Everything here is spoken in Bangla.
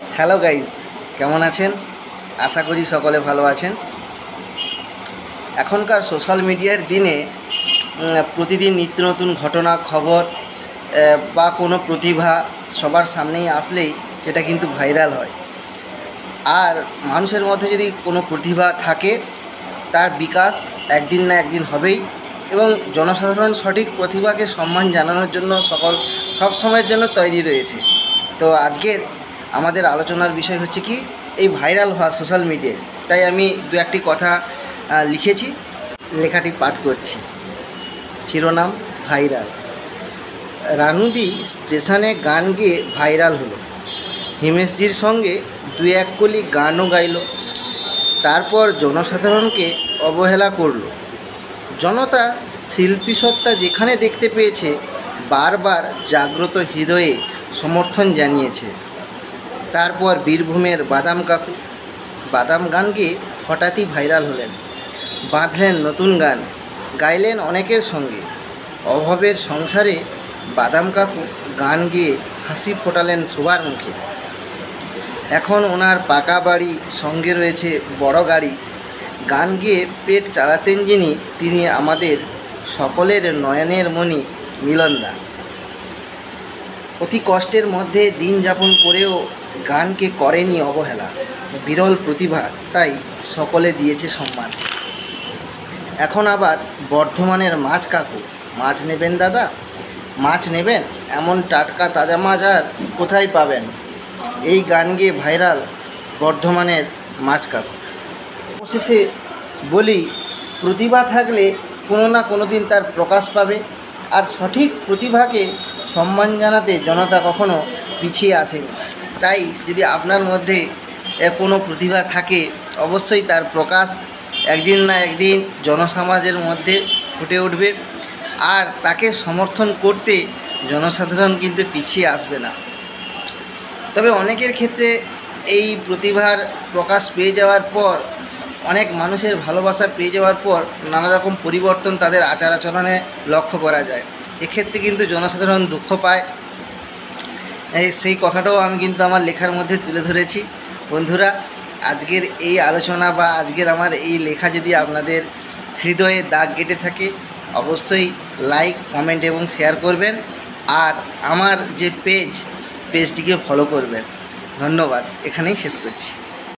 হ্যালো গাইজ কেমন আছেন? আশা করি সকলে ভালো আছেন। এখনকার সোশ্যাল মিডিয়ার দিনে প্রতিদিন নিত্য নতুন ঘটনা, খবর বা কোনো প্রতিভা সবার সামনেই আসলেই সেটা কিন্তু ভাইরাল হয়। আর মানুষের মধ্যে যদি কোনো প্রতিভা থাকে, তার বিকাশ একদিন না একদিন হবেই এবং জনসাধারণ সঠিক প্রতিভাকে সম্মান জানানোর জন্য সকল, সব সময়ের জন্য তৈরি রয়েছে। তো আজকের আমাদের আলোচনার বিষয় হচ্ছে কি, এই ভাইরাল হওয়া সোশ্যাল মিডিয়ায় তাই আমি দু একটি কথা লিখেছি, লেখাটি পাঠ করছি। শিরোনাম, ভাইরাল। রানুদি স্টেশনে গান গেয়ে ভাইরাল হলো। হিমেশজির সঙ্গে দু এক কলি গানও গাইল। তারপর জনসাধারণকে অবহেলা করল। জনতা শিল্পী সত্তা যেখানে দেখতে পেয়েছে, বারবার জাগ্রত হৃদয়ে সমর্থন জানিয়েছে। তারপর বীরভূমের বাদাম কাকু, বাদাম গান গেয়ে হঠাৎই ভাইরাল হলেন। বাঁধলেন নতুন গান, গাইলেন অনেকের সঙ্গে। অভাবের সংসারে বাদাম কাকু গান গেয়ে হাসি ফোটালেন সবার মুখে। এখন ওনার পাকা বাড়ি সঙ্গে রয়েছে বড় গাড়ি। গান গেয়ে পেট চালাতেন যিনি, তিনি আমাদের সকলের নয়নের মণি মিলনদা। অতি কষ্টের মধ্যে দিন যাপন করেও গানকে করেনি অবহেলা, বিরল প্রতিভা, তাই সকলে দিয়েছে সম্মান। এখন আবার বর্ধমানের মাছ কাকু, মাছ নেবেন দাদা? মাছ নেবেন? এমন টাটকা তাজা মাছ আর কোথায় পাবেন? এই গান গেয়ে ভাইরাল বর্ধমানের মাছ কাকু। অবশেষে বলি, প্রতিভা থাকলে কোনো না কোনো দিন তার প্রকাশ পাবে আর সঠিক প্রতিভাকে সম্মান জানাতে জনতা কখনো পিছিয়ে আসেনি। তাই যদি আপনার মধ্যে কোনো প্রতিভা থাকে, অবশ্যই তার প্রকাশ একদিন না একদিন জনসমাজের মধ্যে ফুটে উঠবে। আর তাকে সমর্থন করতে জনসাধারণ কিন্তু পিছিয়ে আসবে না। তবে অনেকের ক্ষেত্রে এই প্রতিভার প্রকাশ পেয়ে যাওয়ার পর, অনেক মানুষের ভালোবাসা পেয়ে যাওয়ার পর নানা রকম পরিবর্তন তাদের আচার আচরণে লক্ষ্য করা যায়। এক্ষেত্রে কিন্তু জনসাধারণ দুঃখ পায় সেই কথাটাও আমি কিন্তু আমার লেখার মধ্যে তুলে ধরেছি। বন্ধুরা, আজকের এই আলোচনা বা আজকের আমার এই লেখা যদি আপনাদের হৃদয়ে দাগ কেটে থাকে, অবশ্যই লাইক কমেন্ট এবং শেয়ার করবেন আর আমার যে পেজ পেজটিকে ফলো করবেন। ধন্যবাদ। এখানেই শেষ করছি।